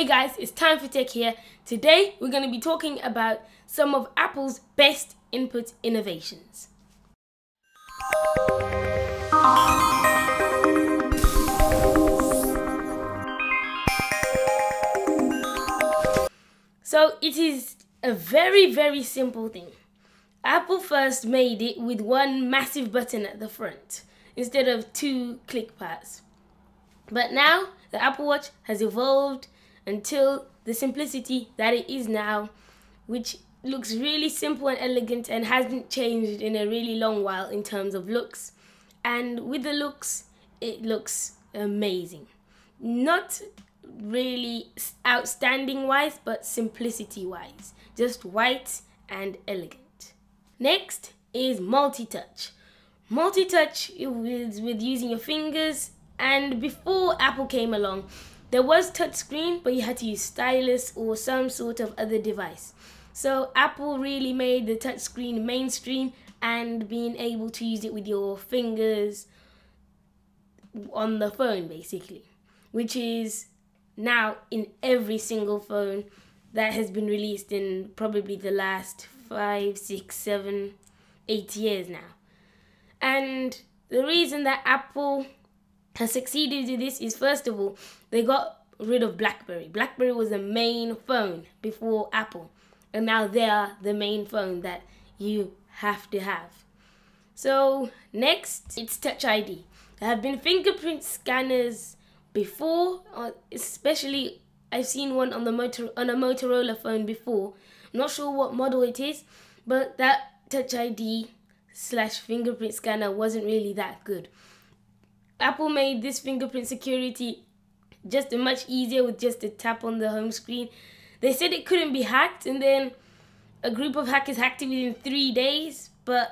Hey guys, it's time for Tech here. Today we're going to be talking about some of Apple's best input innovations. So it is a very very simple thing. Apple first made it with one massive button at the front instead of two click pads. But now the Apple Watch has evolved until the simplicity that it is now, which looks really simple and elegant and hasn't changed in a really long while in terms of looks. And with the looks, it looks amazing. Not really outstanding wise, but simplicity wise. Just white and elegant. Next is multi-touch. Multi-touch is with using your fingers and before Apple came along, there was touchscreen, but you had to use stylus or some sort of other device. So Apple really made the touchscreen mainstream and being able to use it with your fingers on the phone basically, which is now in every single phone that has been released in probably the last five, six, seven, eight years now. And the reason that Apple succeeded in this is first of all, they got rid of BlackBerry. BlackBerry was the main phone before Apple, and now they are the main phone that you have to have. So next, it's Touch ID. There have been fingerprint scanners before, uh, especially I've seen one on the motor on a Motorola phone before. Not sure what model it is, but that Touch ID slash fingerprint scanner wasn't really that good. Apple made this fingerprint security just much easier with just a tap on the home screen. They said it couldn't be hacked, and then a group of hackers hacked it within three days, but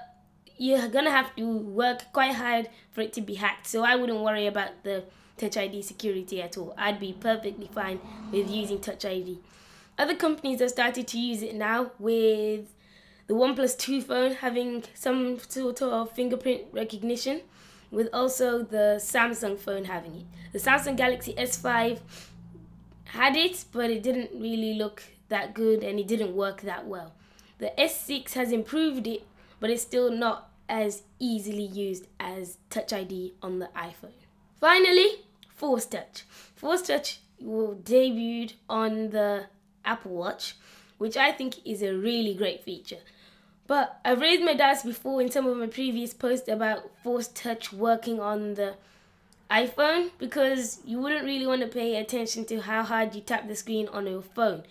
you're gonna have to work quite hard for it to be hacked. So I wouldn't worry about the Touch ID security at all. I'd be perfectly fine with using Touch ID. Other companies have started to use it now with the OnePlus 2 phone having some sort of fingerprint recognition with also the Samsung phone having it. The Samsung Galaxy S5 had it, but it didn't really look that good and it didn't work that well. The S6 has improved it, but it's still not as easily used as Touch ID on the iPhone. Finally, Force Touch. Force Touch will debut on the Apple Watch, which I think is a really great feature. But I've raised my doubts before in some of my previous posts about Force Touch working on the iPhone because you wouldn't really want to pay attention to how hard you tap the screen on your phone.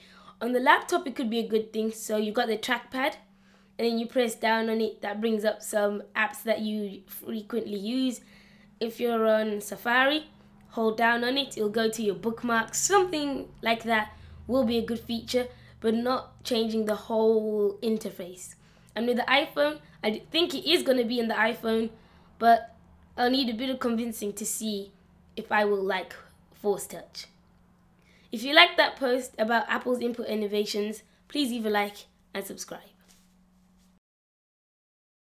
On the laptop, it could be a good thing. So you got the trackpad and then you press down on it. That brings up some apps that you frequently use. If you're on Safari, hold down on it. It'll go to your bookmarks. Something like that will be a good feature, but not changing the whole interface. And with the iPhone, I think it is going to be in the iPhone, but I'll need a bit of convincing to see if I will like Force Touch. If you like that post about Apple's input innovations, please leave a like and subscribe.